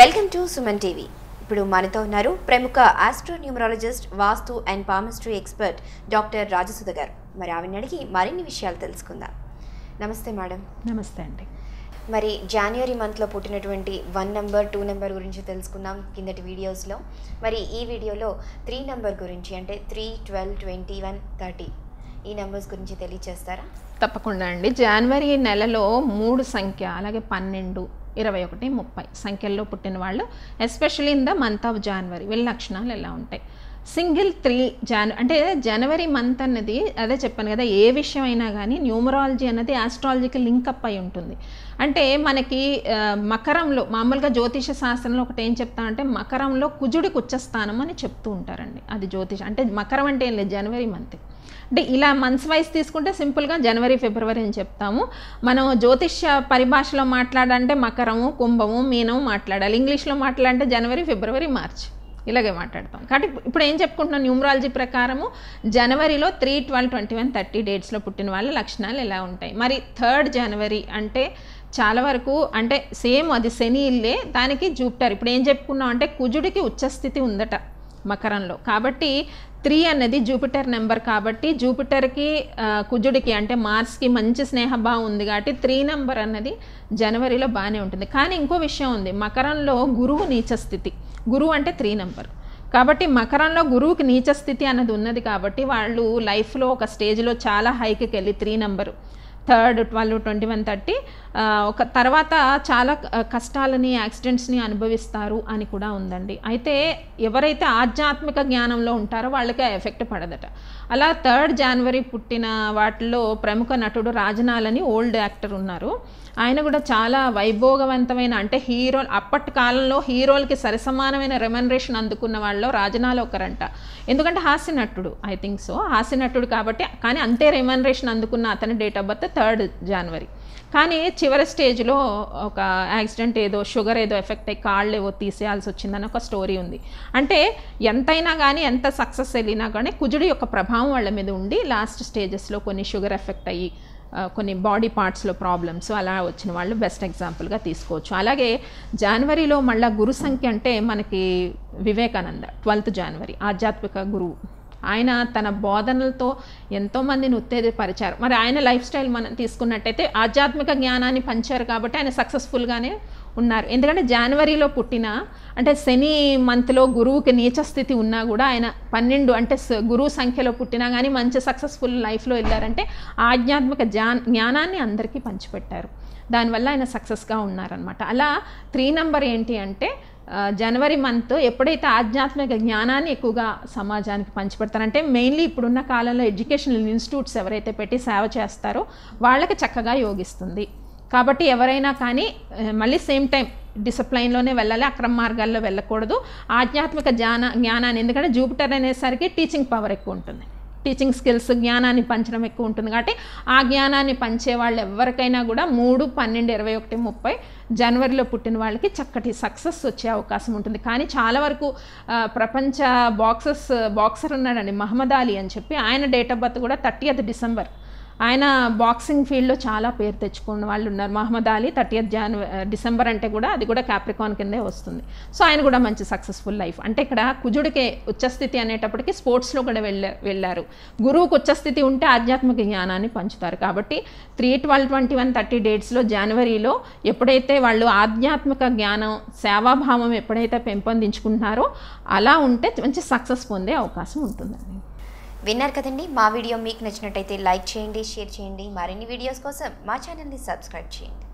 Welcome to Suman TV. ఇప్పుడు మనతో ఉన్నారు ప్రముఖ astronumerologist vastu and palmistry expert doctor Rajasudha garu. మరి ఆవిడని అడిగి మరిన్ని విషయాలు తెలుసుకుందాం. నమస్తే మేడం. నమస్తే అండి. మరి జనవరి మంత్లో పుట్టినటువంటి వన్ నెంబర్ టూ నెంబర్ గురించి తెలుసుకుందాం కిందటి వీడియోస్లో. మరి ఈ వీడియోలో త్రీ నెంబర్ గురించి అంటే three twelve twenty one thirty ఈ నెంబర్స్ గురించి తెలియచేస్తారా? తప్పకుండా అండి. జనవరి నెలలో మూడు సంఖ్య అలాగే పన్నెండు ఇరవై ఒకటి ముప్పై సంఖ్యల్లో పుట్టిన వాళ్ళు especially in the month of January వీళ్ళ లక్షణాలు ఎలా ఉంటాయి? సింగిల్ త్రీ జాన్ అంటే జనవరి మంత్ అన్నది అదే చెప్పాను కదా ఏ విషయం అయినా కానీ న్యూమరాలజీ అన్నది ఆస్ట్రాలజీకి లింక్ అప్ అయి ఉంటుంది. అంటే మనకి మకరంలో మామూలుగా జ్యోతిష శాస్త్రంలో ఒకటి ఏం చెప్తా అంటే మకరంలో కుజుడికి ఉచ్చస్థానం అని చెప్తూ ఉంటారండి. అది జ్యోతిష అంటే మకరం అంటే ఏం లేదు జనవరి మంత్ అంటే ఇలా మంత్స్ వైజ్ తీసుకుంటే సింపుల్గా జనవరి ఫిబ్రవరి అని చెప్తాము. మనం జ్యోతిష్య పరిభాషలో మాట్లాడంటే మకరము కుంభము మీనము మాట్లాడాలి. ఇంగ్లీష్లో మాట్లాడంటే జనవరి ఫిబ్రవరి మార్చ్ ఇలాగే మాట్లాడతాం. కాబట్టి ఇప్పుడు- ఇప్పుడు ఏం చెప్పుకుంటున్నాం? న్యూమరాలజీ ప్రకారము జనవరిలో three twelve twenty one thirty డేట్స్లో పుట్టిన వాళ్ళ లక్షణాలు ఎలా ఉంటాయి? మరి థర్డ్ జనవరి అంటే చాలా వరకు అంటే సేమ్ అది శని ఇల్లే దానికి జూపిటర్ ఇప్పుడు ఏం చెప్పుకున్నాం అంటే కుజుడికి ఉచ్చస్థితి ఉందట. మకరంలో. కాబట్టి త్రీ అన్నది జూపిటర్ నెంబర్ కాబట్టి జూపిటర్కి కుజుడికి అంటే మార్స్కి మంచి స్నేహభావం ఉంది కాబట్టి త్రీ నెంబర్ అన్నది జనవరిలో బాగానే ఉంటుంది. కానీ ఇంకో విషయం ఉంది. మకరంలో గురువు నీచ స్థితి గురువు అంటే త్రీ నెంబర్. కాబట్టి మకరంలో గురువుకి నీచ స్థితి అన్నది ఉన్నది కాబట్టి వాళ్ళు లైఫ్లో ఒక స్టేజ్లో చాలా హైకి వెళ్ళి three number. Third twelve twenty one thirty ఒక తర్వాత చాలా కష్టాలని యాక్సిడెంట్స్ని అనుభవిస్తారు అని కూడా ఉందండి. అయితే ఎవరైతే ఆధ్యాత్మిక జ్ఞానంలో ఉంటారో వాళ్ళకి ఎఫెక్ట్ పడదట. అలా థర్డ్ జనవరి పుట్టిన వాటిలో ప్రముఖ నటుడు రాజనాలని ఓల్డ్ యాక్టర్ ఉన్నారు. ఆయన కూడా చాలా వైభోగవంతమైన అంటే హీరో అప్పటి కాలంలో హీరోలకి సరిసమానమైన రెమనరేషన్ అందుకున్న వాళ్ళలో రాజనాలు ఒకరంట. ఎందుకంటే హాస్య నటుడు ఐ థింక్ సో. హాస్య నటుడు కాబట్టి కానీ అంతే రెమనరేషన్ అందుకున్న అతని date of birth third January. కానీ చివరి స్టేజ్లో ఒక యాక్సిడెంట్ ఏదో షుగర్ ఏదో ఎఫెక్ట్ అయ్యి కాళ్ళు ఏవో తీసేయాల్సి వచ్చిందని ఒక స్టోరీ ఉంది. అంటే ఎంతైనా కానీ ఎంత సక్సెస్ వెళ్ళినా కానీ కుజుడి యొక్క ప్రభావం వాళ్ళ మీద ఉండి లాస్ట్ స్టేజెస్లో కొన్ని షుగర్ ఎఫెక్ట్ అయ్యి కొన్ని బాడీ పార్ట్స్లో ప్రాబ్లమ్స్ అలా వచ్చిన వాళ్ళు బెస్ట్ ఎగ్జాంపుల్గా తీసుకోవచ్చు. అలాగే జనవరిలో మళ్ళీ గురు సంఖ్య అంటే మనకి వివేకానంద ట్వెల్త్ జనవరి ఆధ్యాత్మిక గురువు. ఆయన తన బోధనలతో ఎంతోమందిని ఉత్తేజపరిచారు. మరి ఆయన లైఫ్ స్టైల్ మనం తీసుకున్నట్టయితే ఆధ్యాత్మిక జ్ఞానాన్ని పంచారు కాబట్టి ఆయన సక్సెస్ఫుల్గానే ఉన్నారు. ఎందుకంటే జనవరిలో పుట్టిన అంటే శని మంత్లో గురువుకి నీచ స్థితి ఉన్నా కూడా ఆయన పన్నెండు అంటే గురువు సంఖ్యలో పుట్టినా కానీ మంచి సక్సెస్ఫుల్ లైఫ్లో వెళ్ళారంటే ఆధ్యాత్మిక జ్ఞా- జ్ఞానాన్ని అందరికీ పంచిపెట్టారు. దానివల్ల ఆయన సక్సెస్గా ఉన్నారనమాట అలా త్రీ నెంబర్ ఏంటి అంటే జనవరి మంత్ ఎప్పుడైతే ఆధ్యాత్మిక జ్ఞానాన్ని ఎక్కువగా సమాజానికి పంచిపెడతారంటే మెయిన్లీ ఇప్పుడున్న కాలంలో ఎడ్యుకేషనల్ ఇన్స్టిట్యూట్స్ ఎవరైతే పెట్టి సేవ చేస్తారో వాళ్ళకి చక్కగా యోగిస్తుంది. కాబట్టి ఎవరైనా కానీ మళ్ళీ సేమ్ టైం డిసిప్లైన్లోనే వెళ్ళాలి అక్రమ మార్గాల్లో వెళ్ళకూడదు. ఆధ్యాత్మిక జ్ఞాన జ్ఞానాన్ని ఎందుకంటే జూపిటర్ అనేసరికి టీచింగ్ పవర్ ఎక్కువ ఉంటుంది. టీచింగ్ స్కిల్స్ జ్ఞానాన్ని పంచడం ఎక్కువ ఉంటుంది కాబట్టి ఆ జ్ఞానాన్ని పంచే వాళ్ళు ఎవరికైనా కూడా మూడు పన్నెండు ఇరవై ఒకటి ముప్పై జనవరిలో పుట్టిన వాళ్ళకి చక్కటి సక్సెస్ వచ్చే అవకాశం ఉంటుంది. కానీ చాలా వరకు ప్రపంచ బాక్సెస్ బాక్సర్ ఉన్నాడండి మహమ్మద్ అలీ అని చెప్పి ఆయన డేట్ ఆఫ్ బర్త్ కూడా థర్టీయత్ డిసెంబర్ ఆయన బాక్సింగ్ ఫీల్డ్లో చాలా పేరు తెచ్చుకున్న వాళ్ళు ఉన్నారు. మహమ్మద్ అలీ థర్టీ జాన్వ డిసెంబర్ అంటే కూడా అది కూడా క్యాప్రికాన్ కిందే వస్తుంది. సో ఆయన కూడా మంచి సక్సెస్ఫుల్ లైఫ్ అంటే ఇక్కడ కుజుడికి ఉచ్చస్థితి అనేటప్పటికి స్పోర్ట్స్లో కూడా వెళ్ళ వెళ్ళారు. గురువుకు ఉచ్చస్థితి ఉంటే ఆధ్యాత్మిక జ్ఞానాన్ని పంచుతారు. కాబట్టి three twelve twenty one thirty డేట్స్లో జనవరిలో ఎప్పుడైతే వాళ్ళు ఆధ్యాత్మిక జ్ఞానం సేవాభావం ఎప్పుడైతే పెంపొందించుకుంటున్నారో అలా ఉంటే మంచి సక్సెస్ పొందే అవకాశం ఉంటుందండి. విన్నారు కదండి? మా వీడియో మీకు నచ్చినట్టయితే లైక్ చేయండి షేర్ చేయండి. మరిన్ని వీడియోస్ కోసం మా ఛానల్ని సబ్స్క్రైబ్ చేయండి.